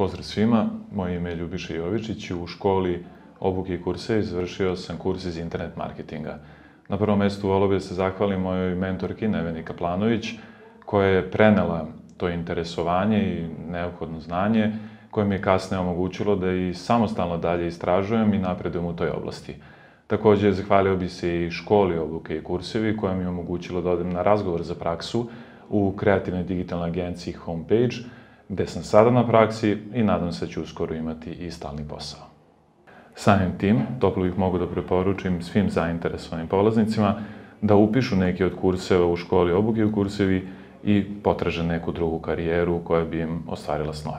Pozdrav svima, moje ime je Ljubiša Jovičić. U školi obuke i kurse izvršio sam kurs iz internet marketinga. Na prvom mestu volio bih da se zahvalim mojoj mentorki Neveni Kaplanović, koja je prenela to interesovanje i neophodno znanje, koje mi je kasnije omogućilo da i samostalno dalje istražujem i napredujem u toj oblasti. Takođe, zahvalio bi se i školi obuke i kursevi, koja mi je omogućila da odem na razgovor za praksu u kreativnoj digitalnoj agenciji Homepage, gde sam sada na praksi i nadam se da ću uskoro imati i stalni posao. Samim tim, toplo bih mogu da preporučim svim zainteresovanim polaznicima da upišu neki od kurseva u školi obuke i kursevi i potraže neku drugu karijeru koja bi im ostvarila snove.